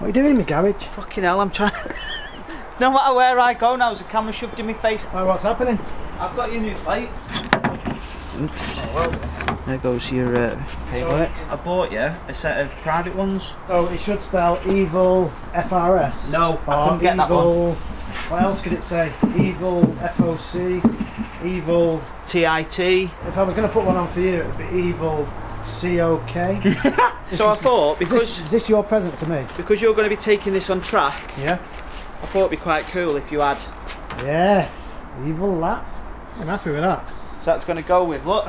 What are you doing in my garage? Fucking hell, I'm trying. no matter where I go now, there's a camera shoved in my face. Why, what's happening? I've got your new plate. Oops. There goes your uh, paperwork. I bought you a set of private ones. Oh, it should spell evil FRS. No, I couldn't get that one. evil. What else could it say? Evil FOC. Evil. TIT. If I was going to put one on for you, it'd be evil COK. So I thought Is this, because is this your present to me? because you're going to be taking this on track, Yeah. I thought it'd be quite cool if you had. Yes. Evil lap. I'm happy with that. that's going to go with look.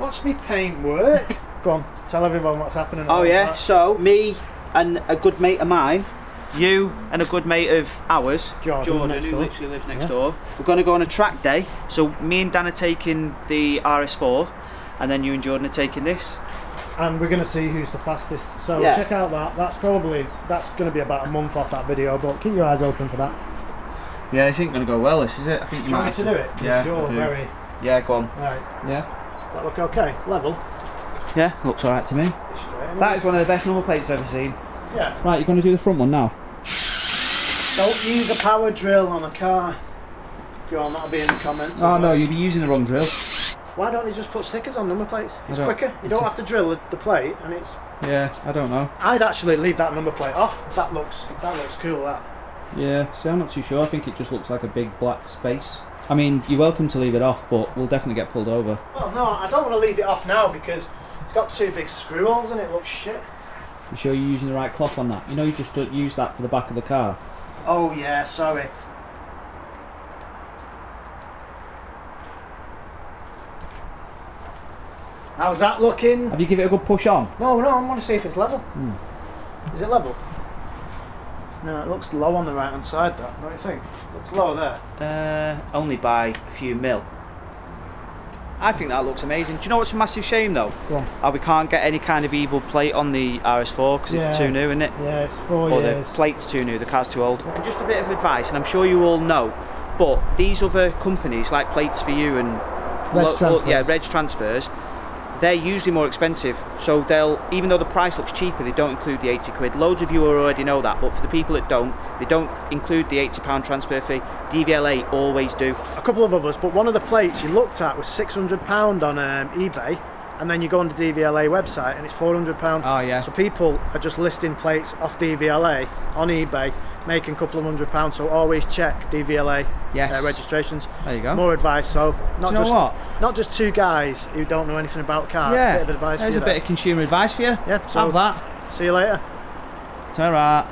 Watch me paint work. Go on, tell everyone what's happening. Oh yeah. So me and a good mate of mine, you and a good mate of ours, Jordan, next who door. literally lives next Yeah. door. We're going to go on a track day. So me and Dan are taking the RS4, and then you and Jordan are taking this. And we're going to see who's the fastest. So Yeah. check out that. That's probably that's going to be about a month off that video, but keep your eyes open for that. Yeah, this ain't going to go well. This is it. I think you Do you want me to do it. Yeah, You're I do. very. Yeah, go on. All right. Yeah. That look okay. Level. Yeah, looks alright to me. Straight. That is one of the best number plates I've ever seen. Yeah. Right, you're going to do the front one now. Don't use a power drill on a car. Go on, that'll be in the comments. Oh no, well. you'll be using the wrong drill. Why don't they just put stickers on number plates? It's quicker. You don't have to drill the, the plate, and it's. Yeah, I don't know. I'd actually leave that number plate off. That looks that looks cool. That. Yeah, see, I'm not too sure. I think it just looks like a big black space. I mean, you're welcome to leave it off, but we'll definitely get pulled over. Well, no, I don't want to leave it off now because it's got two big screw holes and it looks shit. You sure you're using the right cloth on that? You know, you just don't use that for the back of the car. Oh yeah, sorry. How's that looking? Have you give it a good push on? No, no, I want to see if it's level. Is it level? No, it looks low on the right hand side. That, what do you think? looks low there. Uh, only by a few mil. I think that looks amazing. Do you know what's a massive shame though? Go on. How we can't get any kind of evil plate on the RS4 because Yeah. it's too new, isn't it? Yeah, it's four or years. the plate's too new, the car's too old. And just a bit of advice, and I'm sure you all know, but these other companies like Plates4u and Regtransfers. yeah, Regtransfers, they're usually more expensive. So they'll, even though the price looks cheaper, they don't include the 80 quid. Loads of you already know that, but for the people that don't, they don't include the 80 pound transfer fee. DVLA always do. a couple of others, but one of the plates you looked at was six hundred pound on um, eBay, and then you go on the DVLA website and it's four hundred pound. Oh yeah. So people are just listing plates off DVLA on eBay, making a couple of hundred pounds. So always check DVLA Yes. uh, registrations. There you go. More advice. So not Do you know just what? not just two guys who don't know anything about cars. yeah. bit of advice. There's a you bit of consumer advice for you. Yeah. So Have that. see you later. Ta-ra.